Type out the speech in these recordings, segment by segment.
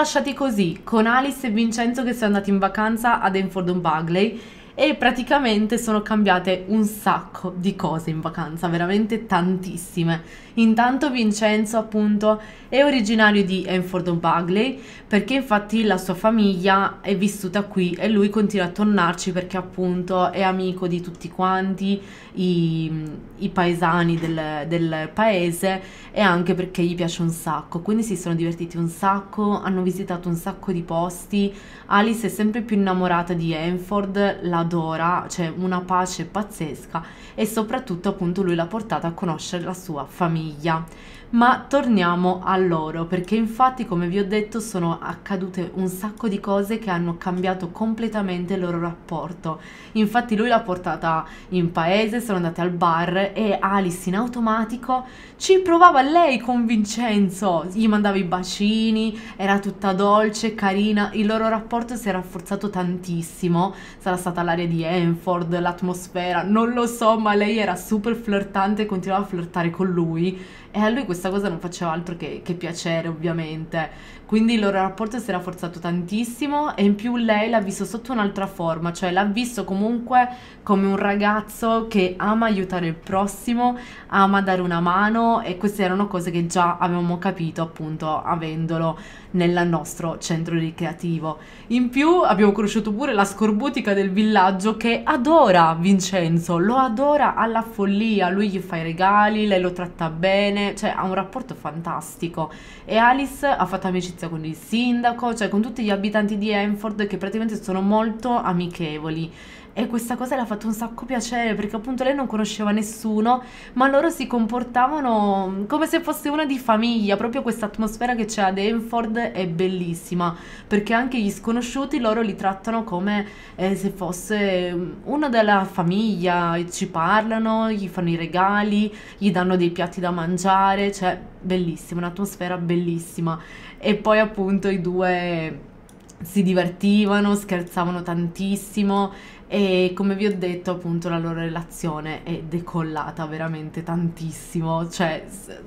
Lasciati così, con Alice e Vincenzo che sono andati in vacanza ad Enfield Bagley e praticamente sono cambiate un sacco di cose in vacanza, veramente tantissime. Intanto Vincenzo appunto è originario di Enfield Bagley perché infatti la sua famiglia è vissuta qui e lui continua a tornarci perché appunto è amico di tutti quanti i, i paesani del, del paese e anche perché gli piace un sacco, quindi si sono divertiti un sacco, hanno visitato un sacco di posti, Alice è sempre più innamorata di Enfield, l'adora, c'è una pace pazzesca e soprattutto appunto lui l'ha portata a conoscere la sua famiglia. Ma torniamo a loro, perché infatti come vi ho detto sono accadute un sacco di cose che hanno cambiato completamente il loro rapporto. Infatti lui l'ha portata in paese, sono andate al bar e Alice in automatico ci provava lei con Vincenzo, gli mandava i bacini, era tutta dolce, carina, il loro rapporto si è rafforzato tantissimo, sarà stata l'aria di Enfield, l'atmosfera, non lo so, ma lei era super flirtante e continuava a flirtare con lui e a lui questa cosa non faceva altro che, che piacere ovviamente. Quindi il loro rapporto si è rafforzato tantissimo e in più lei l'ha visto sotto un'altra forma, cioè l'ha visto comunque come un ragazzo che ama aiutare il prossimo, ama dare una mano e queste erano cose che già avevamo capito appunto avendolo nel nostro centro ricreativo. In più abbiamo conosciuto pure la scorbutica del villaggio che adora Vincenzo, lo adora alla follia, lui gli fa i regali, lei lo tratta bene, cioè ha un rapporto fantastico e Alice ha fatto amicizia con il sindaco, cioè con tutti gli abitanti di Enfield che praticamente sono molto amichevoli. E questa cosa le ha fatto un sacco piacere perché appunto lei non conosceva nessuno, ma loro si comportavano come se fosse una di famiglia. Proprio questa atmosfera che c'è ad Enfield è bellissima perché anche gli sconosciuti loro li trattano come eh, se fosse uno della famiglia, ci parlano, gli fanno i regali, gli danno dei piatti da mangiare, cioè bellissima, un'atmosfera bellissima. E poi appunto i due si divertivano, scherzavano tantissimo e come vi ho detto appunto la loro relazione è decollata veramente tantissimo, cioè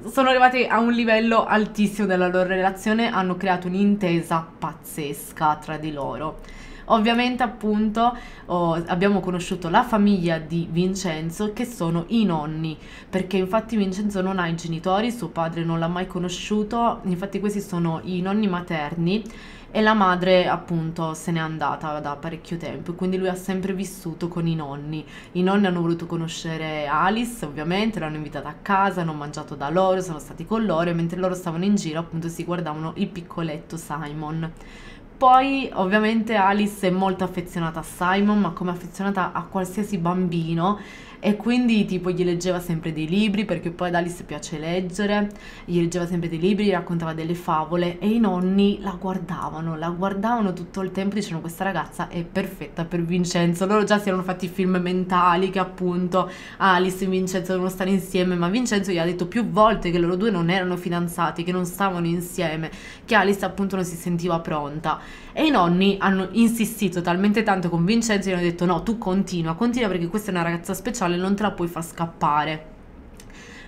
sono arrivati a un livello altissimo della loro relazione, hanno creato un'intesa pazzesca tra di loro. Ovviamente appunto oh, abbiamo conosciuto la famiglia di Vincenzo che sono i nonni, perché infatti Vincenzo non ha i genitori, suo padre non l'ha mai conosciuto, infatti questi sono i nonni materni e la madre appunto se n'è andata da parecchio tempo quindi lui ha sempre vissuto con i nonni. I nonni hanno voluto conoscere Alice ovviamente l'hanno invitata a casa hanno mangiato da loro sono stati con loro e mentre loro stavano in giro appunto si guardavano il piccoletto Simon. Poi ovviamente Alice è molto affezionata a Simon, ma come affezionata a qualsiasi bambino e quindi tipo gli leggeva sempre dei libri perché poi ad Alice piace leggere, gli leggeva sempre dei libri, gli raccontava delle favole e i nonni la guardavano, la guardavano tutto il tempo dicevano questa ragazza è perfetta per Vincenzo, loro già si erano fatti film mentali che appunto Alice e Vincenzo devono stare insieme, ma Vincenzo gli ha detto più volte che loro due non erano fidanzati, che non stavano insieme, che Alice appunto non si sentiva pronta e i nonni hanno insistito talmente tanto con Vincenzo e hanno detto no, tu continua, continua perché questa è una ragazza speciale non te la puoi far scappare.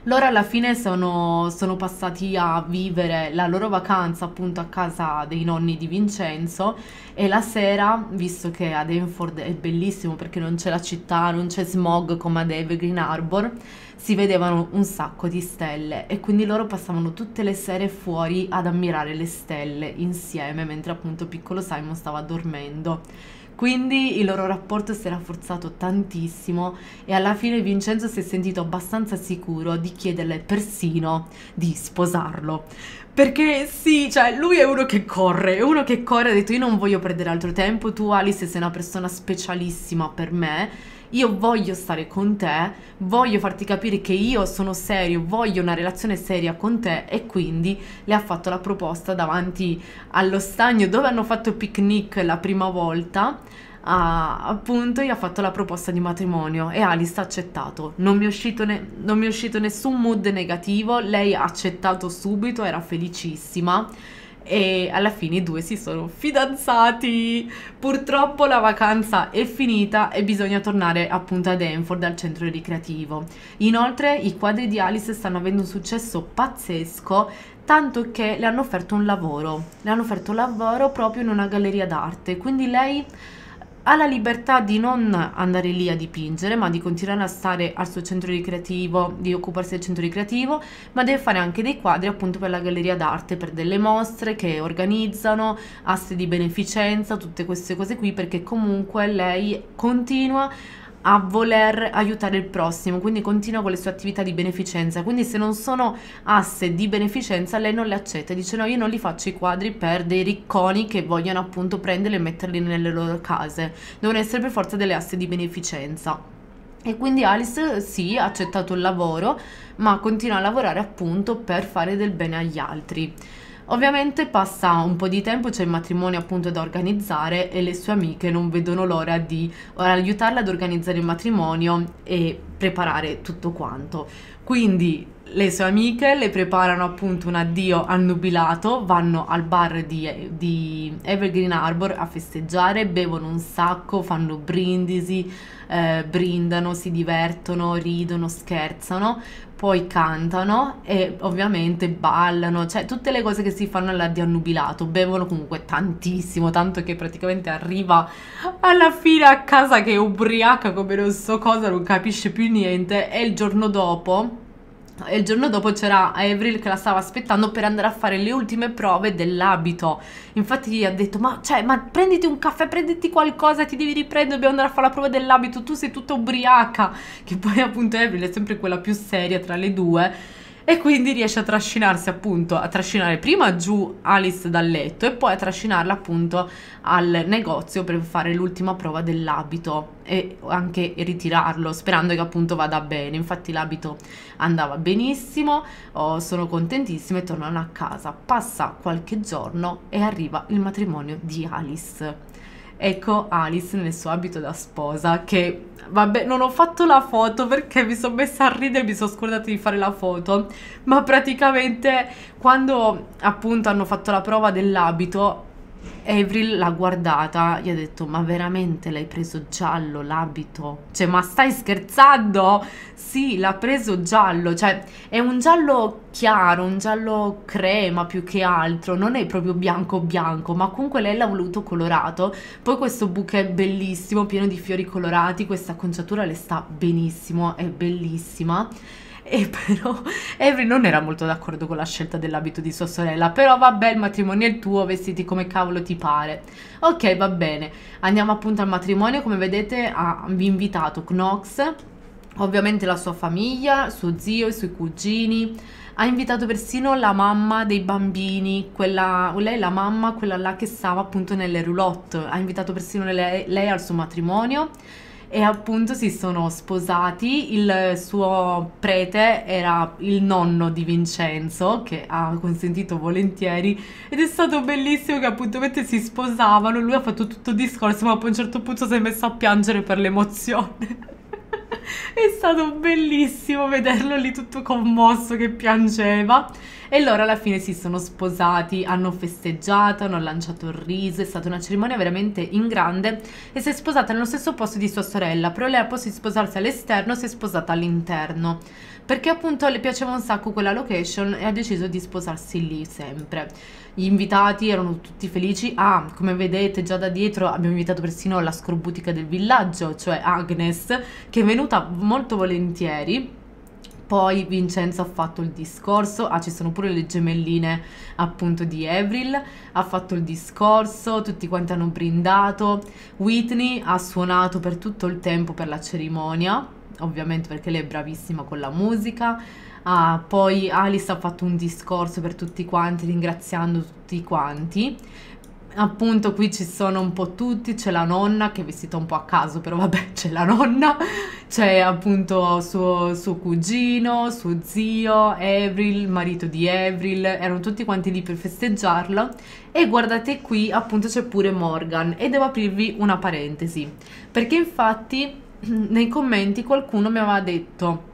Loro alla fine sono, sono, passati a vivere la loro vacanza appunto a casa dei nonni di Vincenzo e la sera, visto che ad Enfield è bellissimo perché non c'è la città, non c'è smog come ad Evergreen Harbor, si vedevano un sacco di stelle e quindi loro passavano tutte le sere fuori ad ammirare le stelle insieme mentre appunto piccolo Simon stava dormendo. Quindi il loro rapporto si è rafforzato tantissimo e alla fine Vincenzo si è sentito abbastanza sicuro di chiederle persino di sposarlo. Perché sì, cioè lui è uno che corre, è uno che corre, ha detto io non voglio perdere altro tempo, tu Alice sei una persona specialissima per me io voglio stare con te, voglio farti capire che io sono serio, voglio una relazione seria con te e quindi le ha fatto la proposta davanti allo stagno dove hanno fatto picnic la prima volta. Uh, appunto gli ha fatto la proposta di matrimonio e Alice ha accettato non mi, ne- non mi è uscito nessun mood negativo lei ha accettato subito era felicissima e alla fine i due si sono fidanzati. Purtroppo la vacanza è finita e bisogna tornare appunto ad Enfield al centro ricreativo. Inoltre i quadri di Alice stanno avendo un successo pazzesco tanto che le hanno offerto un lavoro, le hanno offerto un lavoro proprio in una galleria d'arte, quindi lei ha la libertà di non andare lì a dipingere, ma di continuare a stare al suo centro ricreativo, di occuparsi del centro ricreativo, ma deve fare anche dei quadri appunto per la galleria d'arte, per delle mostre che organizzano, aste di beneficenza, tutte queste cose qui, perché comunque lei continua a voler aiutare il prossimo, quindi continua con le sue attività di beneficenza. Quindi se non sono asse di beneficenza, lei non le accetta, dice no, io non li faccio i quadri per dei ricconi che vogliono appunto prenderli e metterli nelle loro case, devono essere per forza delle asse di beneficenza. E quindi Alice sì, ha accettato il lavoro, ma continua a lavorare appunto per fare del bene agli altri. Ovviamente passa un po' di tempo, c'è il matrimonio appunto da organizzare e le sue amiche non vedono l'ora di aiutarla ad organizzare il matrimonio e preparare tutto quanto. Quindi le sue amiche le preparano appunto un addio al nubilato, vanno al bar di, di Evergreen Harbor a festeggiare, bevono un sacco, fanno brindisi, eh, brindano, si divertono, ridono, scherzano poi cantano e ovviamente ballano, cioè tutte le cose che si fanno all'addio annubilato, bevono comunque tantissimo, tanto che praticamente arriva alla fine a casa che è ubriaca come non so cosa, non capisce più niente e il giorno dopo e il giorno dopo c'era Avril che la stava aspettando per andare a fare le ultime prove dell'abito. Infatti gli ha detto: Ma, cioè, ma prenditi un caffè, prenditi qualcosa, ti devi riprendere, dobbiamo andare a fare la prova dell'abito. Tu sei tutta ubriaca. Che poi, appunto, Avril è sempre quella più seria tra le due e quindi riesce a trascinarsi appunto, a trascinare prima giù Alice dal letto e poi a trascinarla appunto al negozio per fare l'ultima prova dell'abito e anche ritirarlo sperando che appunto vada bene. Infatti l'abito andava benissimo, oh, sono contentissima e tornano a casa. Passa qualche giorno e arriva il matrimonio di Alice. Ecco Alice nel suo abito da sposa che vabbè non ho fatto la foto perché mi sono messa a ridere mi sono scordata di fare la foto ma praticamente quando appunto hanno fatto la prova dell'abito Avril l'ha guardata, gli ha detto ma veramente l'hai preso giallo l'abito? Cioè ma stai scherzando? Sì, l'ha preso giallo, cioè è un giallo chiaro, un giallo crema più che altro, non è proprio bianco bianco, ma comunque lei l'ha voluto colorato. Poi questo bouquet bellissimo, pieno di fiori colorati, questa acconciatura le sta benissimo, è bellissima e però Avery non era molto d'accordo con la scelta dell'abito di sua sorella, però vabbè il matrimonio è il tuo, vestiti come cavolo ti pare. Ok, va bene, andiamo appunto al matrimonio, come vedete ha invitato Knox, ovviamente la sua famiglia, suo zio, i suoi cugini, ha invitato persino la mamma dei bambini, quella, lei la mamma, quella là che stava appunto nelle roulotte, ha invitato persino lei, lei al suo matrimonio e appunto si sono sposati. Il suo prete era il nonno di Vincenzo che ha consentito volentieri ed è stato bellissimo che appunto mentre si sposavano lui ha fatto tutto il discorso ma poi a un certo punto si è messo a piangere per l'emozione. È stato bellissimo vederlo lì tutto commosso che piangeva. E loro alla fine si sono sposati, hanno festeggiato, hanno lanciato il riso, è stata una cerimonia veramente in grande e si è sposata nello stesso posto di sua sorella, però lei al posto di sposarsi all'esterno si è sposata all'interno perché appunto le piaceva un sacco quella location e ha deciso di sposarsi lì sempre. Gli invitati erano tutti felici. Ah, come vedete già da dietro abbiamo invitato persino la scorbutica del villaggio, cioè Agnes, che è venuta molto volentieri. Poi Vincenzo ha fatto il discorso, ah ci sono pure le gemelline appunto di Avril, ha fatto il discorso, tutti quanti hanno brindato, Whitney ha suonato per tutto il tempo per la cerimonia, ovviamente perché lei è bravissima con la musica, ah, poi Alice ha fatto un discorso per tutti quanti ringraziando tutti quanti, appunto qui ci sono un po' tutti, c'è la nonna che è vestita un po' a caso, però vabbè c'è la nonna, c'è appunto suo, suo cugino, suo zio, Avril, il marito di Avril, erano tutti quanti lì per festeggiarla e guardate qui appunto c'è pure Morgan. E devo aprirvi una parentesi, perché infatti nei commenti qualcuno mi aveva detto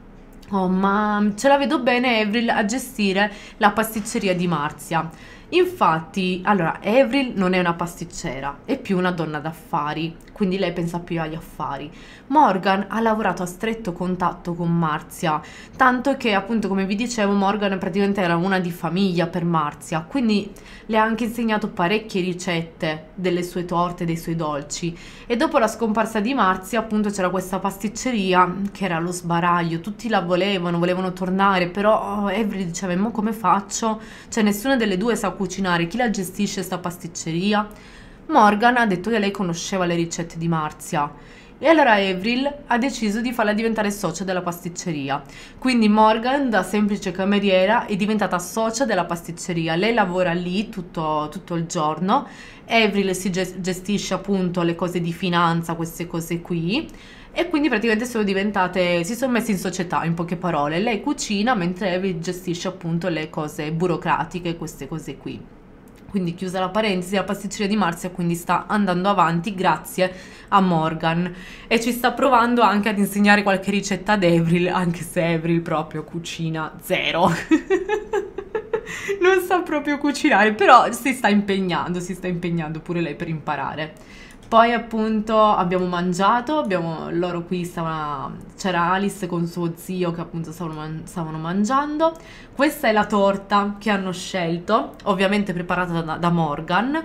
Oh, ma ce la vedo bene Avril a gestire la pasticceria di Marzia. Infatti, allora, Avril non è una pasticcera, è più una donna d'affari, quindi lei pensa più agli affari. Morgan ha lavorato a stretto contatto con Marzia, tanto che appunto come vi dicevo Morgan praticamente era una di famiglia per Marzia, quindi le ha anche insegnato parecchie ricette delle sue torte, dei suoi dolci. E dopo la scomparsa di Marzia appunto c'era questa pasticceria che era allo sbaraglio, tutti la volevano, volevano tornare, però oh, Avril diceva, ma come faccio? Cioè nessuna delle due sa cucinare, chi la gestisce sta pasticceria? Morgan ha detto che lei conosceva le ricette di Marzia e allora Avril ha deciso di farla diventare socia della pasticceria. Quindi Morgan, da semplice cameriera, è diventata socia della pasticceria. Lei lavora lì tutto, tutto il giorno. Avril si gestisce appunto le cose di finanza, queste cose qui. E quindi praticamente sono diventate, si sono messe in società, in poche parole. Lei cucina mentre Avril gestisce appunto le cose burocratiche, queste cose qui. Quindi chiusa la parentesi, la pasticceria di Marzia quindi sta andando avanti grazie a Morgan e ci sta provando anche ad insegnare qualche ricetta ad Avril, anche se Avril proprio cucina zero. non sa proprio cucinare, però si sta impegnando, si sta impegnando pure lei per imparare. Poi appunto abbiamo mangiato, abbiamo, loro qui stavano, c'era Alice con suo zio che appunto stavano, stavano, mangiando. Questa è la torta che hanno scelto, ovviamente preparata da, da Morgan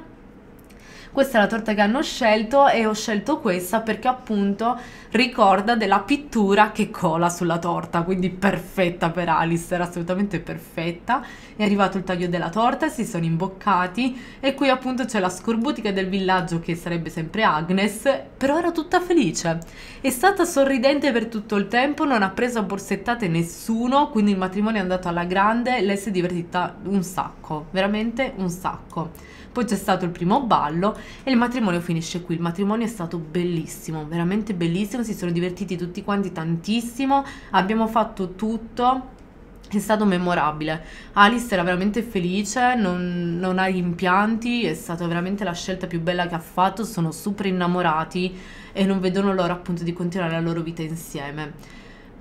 questa è la torta che hanno scelto e ho scelto questa perché appunto ricorda della pittura che cola sulla torta, quindi perfetta per Alice, era assolutamente perfetta. È arrivato il taglio della torta, si sono imboccati e qui appunto c'è la scorbutica del villaggio che sarebbe sempre Agnes, però era tutta felice. È stata sorridente per tutto il tempo, non ha preso a borsettate nessuno, quindi il matrimonio è andato alla grande, lei si è divertita un sacco, veramente un sacco. Poi c'è stato il primo ballo e il matrimonio finisce qui. Il matrimonio è stato bellissimo, veramente bellissimo, si sono divertiti tutti quanti tantissimo, abbiamo fatto tutto. È stato memorabile. Alice era veramente felice, non, non ha rimpianti, è stata veramente la scelta più bella che ha fatto, sono super innamorati e non vedono l'ora appunto di continuare la loro vita insieme.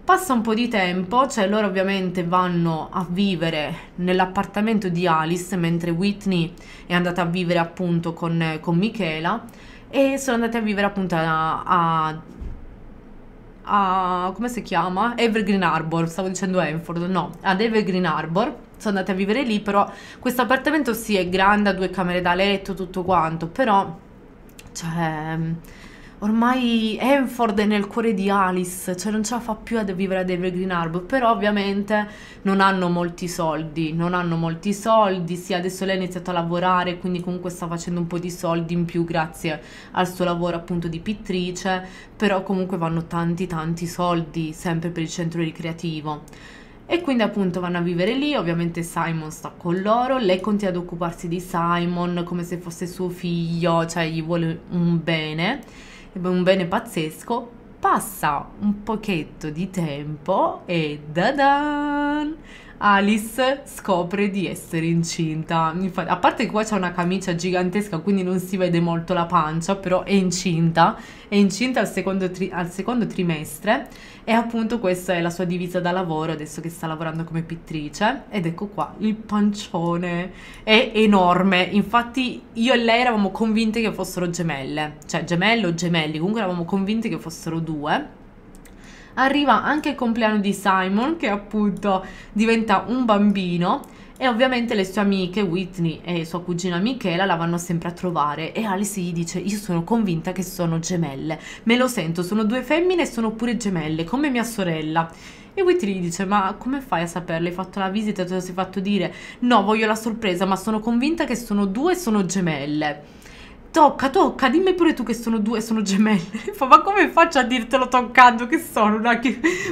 Passa un po' di tempo, cioè loro ovviamente vanno a vivere nell'appartamento di Alice mentre Whitney è andata a vivere appunto con, con Michela e sono andati a vivere appunto a, a, a, come si chiama? Evergreen Harbor, stavo dicendo Enfield, no, ad Evergreen Harbor sono andati a vivere lì, però questo appartamento sì è grande, ha due camere da letto, tutto quanto, però cioè ormai Enfield è nel cuore di Alice, cioè non ce la fa più a vivere ad Evergreen Harbor, però ovviamente non hanno molti soldi, non hanno molti soldi, sì adesso lei ha iniziato a lavorare, quindi comunque sta facendo un po' di soldi in più grazie al suo lavoro appunto di pittrice, però comunque vanno tanti tanti soldi sempre per il centro ricreativo. E quindi appunto vanno a vivere lì, ovviamente Simon sta con loro, lei continua ad occuparsi di Simon come se fosse suo figlio, cioè gli vuole un bene un bene pazzesco, passa un pochetto di tempo e da-dan! Alice scopre di essere incinta. Infatti, a parte che qua c'è una camicia gigantesca, quindi non si vede molto la pancia, però è incinta. È incinta al secondo, tri- al secondo trimestre e appunto questa è la sua divisa da lavoro adesso che sta lavorando come pittrice. Ed ecco qua, il pancione è enorme. Infatti io e lei eravamo convinte che fossero gemelle, cioè gemelle o gemelli, comunque eravamo convinte che fossero due arriva anche il compleanno di Simon che appunto diventa un bambino e ovviamente le sue amiche Whitney e sua cugina Michela la vanno sempre a trovare e Alice gli dice io sono convinta che sono gemelle, me lo sento, sono due femmine e sono pure gemelle come mia sorella. E Whitney gli dice ma come fai a saperlo? Hai fatto la visita te lo sei fatto dire? No, voglio la sorpresa ma sono convinta che sono due e sono gemelle. Tocca, tocca, dimmi pure tu che sono due, sono gemelle. Fa, ma come faccio a dirtelo toccando che sono una,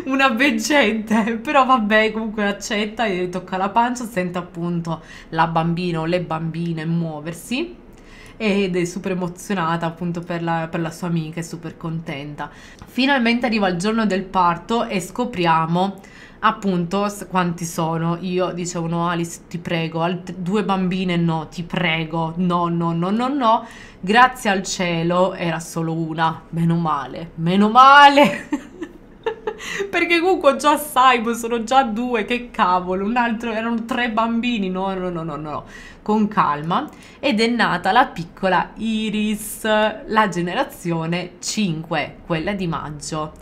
una veggente? Però vabbè, comunque accetta e tocca la pancia, sente appunto la bambina o le bambine muoversi ed è super emozionata appunto per la, per la, sua amica, è super contenta. Finalmente arriva il giorno del parto e scopriamo appunto quanti sono? Io dicevo no Alice ti prego alt- due bambine no ti prego no no no no no. Grazie al cielo era solo una. Meno male meno male. Perché comunque già Simon, sono già due, che cavolo, un altro, erano tre bambini, no, no, no, no, no, con calma. Ed è nata la piccola Iris, la generazione 5, quella di maggio.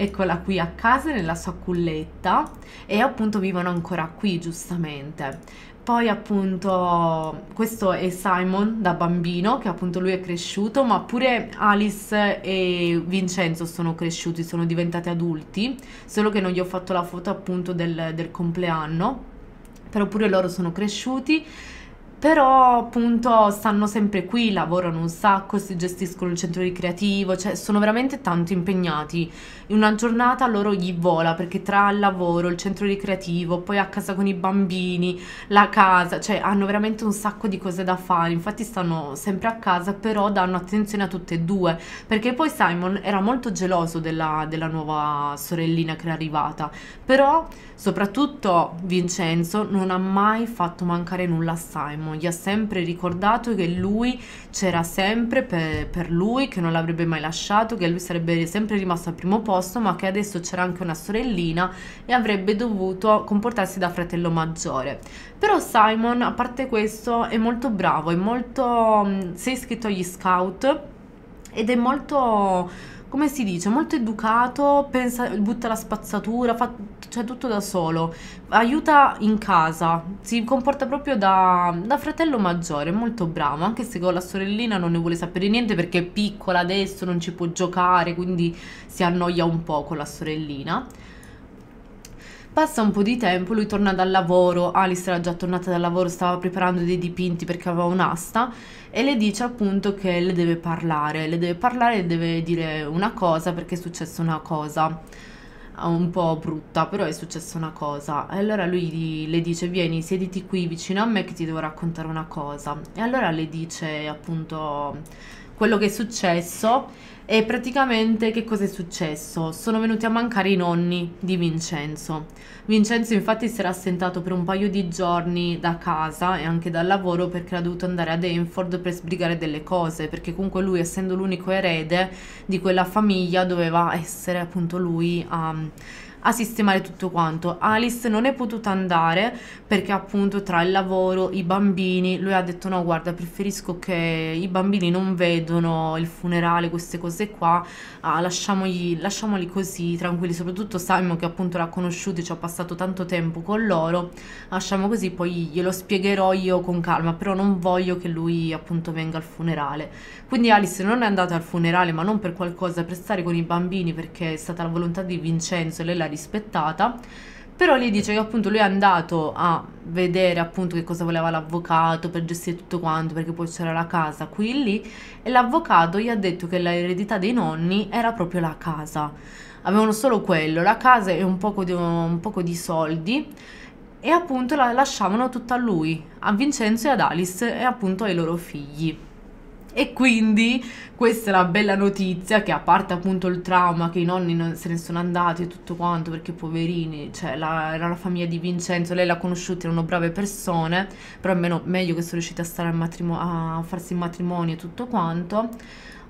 Eccola qui a casa nella sua culletta e appunto vivono ancora qui, giustamente. Poi appunto questo è Simon da bambino, che appunto lui è cresciuto, ma pure Alice e Vincenzo sono cresciuti, sono diventati adulti, solo che non gli ho fatto la foto appunto del, del compleanno, però pure loro sono cresciuti però appunto stanno sempre qui, lavorano un sacco, si gestiscono il centro ricreativo, cioè sono veramente tanto impegnati. In una giornata loro gli vola perché tra il lavoro, il centro ricreativo, poi a casa con i bambini, la casa, cioè hanno veramente un sacco di cose da fare. Infatti stanno sempre a casa, però danno attenzione a tutte e due, perché poi Simon era molto geloso della, della nuova sorellina che era arrivata, però soprattutto Vincenzo non ha mai fatto mancare nulla a Simon gli ha sempre ricordato che lui c'era sempre per, per, lui, che non l'avrebbe mai lasciato, che lui sarebbe sempre rimasto al primo posto, ma che adesso c'era anche una sorellina e avrebbe dovuto comportarsi da fratello maggiore. Però Simon, a parte questo, è molto bravo, è molto... Si è iscritto agli scout ed è molto come si dice, molto educato, pensa, butta la spazzatura, fa cioè, tutto da solo, aiuta in casa, si comporta proprio da, da fratello maggiore, molto bravo, anche se con la sorellina non ne vuole sapere niente perché è piccola adesso, non ci può giocare, quindi si annoia un po' con la sorellina. Passa un po' di tempo, lui torna dal lavoro, Alice era già tornata dal lavoro, stava preparando dei dipinti perché aveva un'asta e le dice appunto che le deve parlare, le deve parlare e deve dire una cosa perché è successa una cosa un po' brutta, però è successa una cosa. E allora lui le dice: Vieni, siediti qui vicino a me che ti devo raccontare una cosa. E allora le dice appunto quello che è successo e praticamente che cosa è successo? Sono venuti a mancare i nonni di Vincenzo. Vincenzo infatti si era assentato per un paio di giorni da casa e anche dal lavoro perché era dovuto andare ad Enfield per sbrigare delle cose, perché comunque lui essendo l'unico erede di quella famiglia doveva essere appunto lui a... Um, a sistemare tutto quanto. Alice non è potuta andare perché appunto tra il lavoro, i bambini, lui ha detto no guarda preferisco che i bambini non vedono il funerale, queste cose qua, ah, lasciamoli, lasciamoli così tranquilli, soprattutto Simon che appunto l'ha conosciuto e ci ha passato tanto tempo con loro, lasciamo così, poi glielo spiegherò io con calma, però non voglio che lui appunto venga al funerale. Quindi Alice non è andata al funerale ma non per qualcosa, per stare con i bambini perché è stata la volontà di Vincenzo e lei l'ha rispettata. Però lei dice che appunto lui è andato a vedere appunto che cosa voleva l'avvocato per gestire tutto quanto perché poi c'era la casa qui e lì e l'avvocato gli ha detto che l'eredità dei nonni era proprio la casa. Avevano solo quello la casa e un poco di, un poco di soldi e appunto la lasciavano tutta a lui a Vincenzo e ad Alice e appunto ai loro figli e quindi questa è la bella notizia che a parte appunto il trauma che i nonni non se ne sono andati e tutto quanto perché poverini, cioè la, era la famiglia di Vincenzo, lei l'ha conosciuta, erano brave persone, però almeno meglio che sono riusciti a stare matrimonio, a farsi il matrimonio e tutto quanto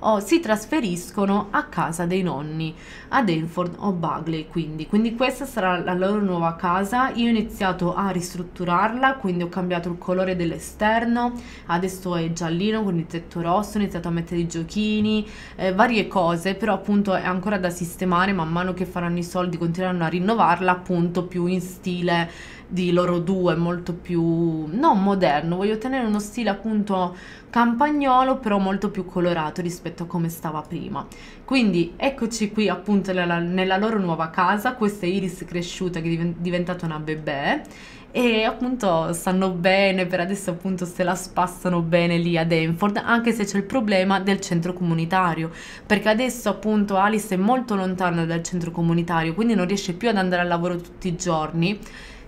o si trasferiscono a casa dei nonni a Danford o Bagley quindi. quindi questa sarà la loro nuova casa. Io ho iniziato a ristrutturarla quindi ho cambiato il colore dell'esterno. Adesso è giallino con il tetto rosso ho iniziato a mettere i giochini eh, varie cose però appunto è ancora da sistemare. Man mano che faranno i soldi continueranno a rinnovarla appunto più in stile di loro due molto più non moderno voglio tenere uno stile appunto campagnolo però molto più colorato rispetto a come stava prima. Quindi eccoci qui appunto nella, nella loro nuova casa questa è Iris cresciuta che è diventata una bebè e appunto stanno bene per adesso appunto se la spassano bene lì ad Enfield anche se c'è il problema del centro comunitario perché adesso appunto Alice è molto lontana dal centro comunitario quindi non riesce più ad andare al lavoro tutti i giorni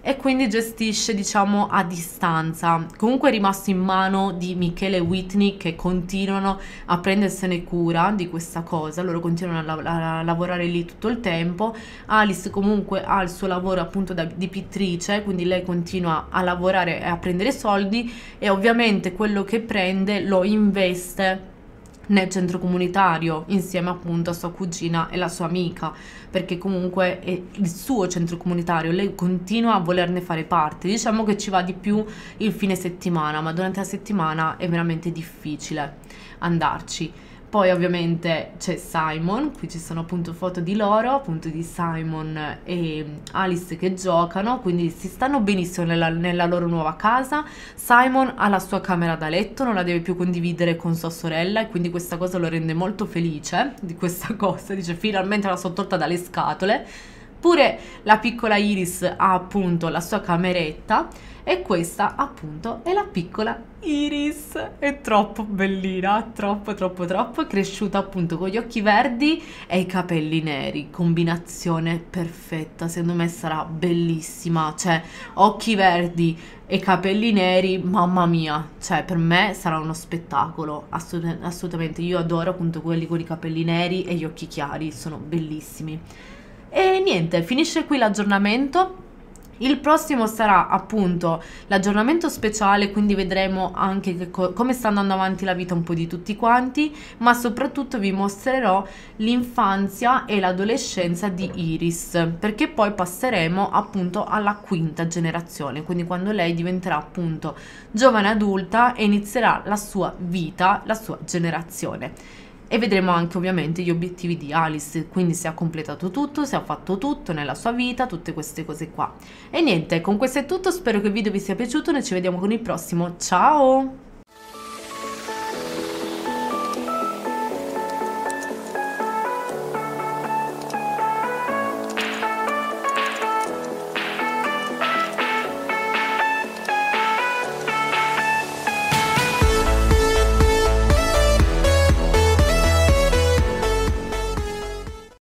e quindi gestisce diciamo a distanza. Comunque è rimasto in mano di Michele e Whitney che continuano a prendersene cura di questa cosa. Loro continuano a, la a, lavorare lì tutto il tempo. Alice comunque ha il suo lavoro appunto da, pittrice quindi lei continua a lavorare e a prendere soldi e ovviamente quello che prende lo investe nel centro comunitario insieme appunto a sua cugina e la sua amica perché comunque è il suo centro comunitario lei continua a volerne fare parte. Diciamo che ci va di più il fine settimana ma durante la settimana è veramente difficile andarci poi ovviamente c'è Simon, qui ci sono appunto foto di loro, appunto di Simon e Alice che giocano, quindi si stanno benissimo nella, nella loro nuova casa. Simon ha la sua camera da letto, non la deve più condividere con sua sorella e quindi questa cosa lo rende molto felice di questa cosa, dice finalmente la sono tolta dalle scatole. Pure la piccola Iris ha appunto la sua cameretta e questa appunto è la piccola Iris. È troppo bellina, troppo troppo troppo, è cresciuta appunto con gli occhi verdi e i capelli neri, combinazione perfetta, secondo me sarà bellissima, cioè occhi verdi e capelli neri, mamma mia, cioè per me sarà uno spettacolo, assolut assolutamente, io adoro appunto quelli con i capelli neri e gli occhi chiari, sono bellissimi. E niente, finisce qui l'aggiornamento. Il prossimo sarà appunto l'aggiornamento speciale, quindi vedremo anche co come sta andando avanti la vita un po' di tutti quanti, ma soprattutto vi mostrerò l'infanzia e l'adolescenza di Iris, perché poi passeremo appunto alla quinta generazione, quindi quando lei diventerà appunto giovane adulta e inizierà la sua vita, la sua generazione e vedremo anche ovviamente gli obiettivi di Alice, quindi se ha completato tutto, se ha fatto tutto nella sua vita, tutte queste cose qua. E niente, con questo è tutto, spero che il video vi sia piaciuto, noi ci vediamo con il prossimo, ciao!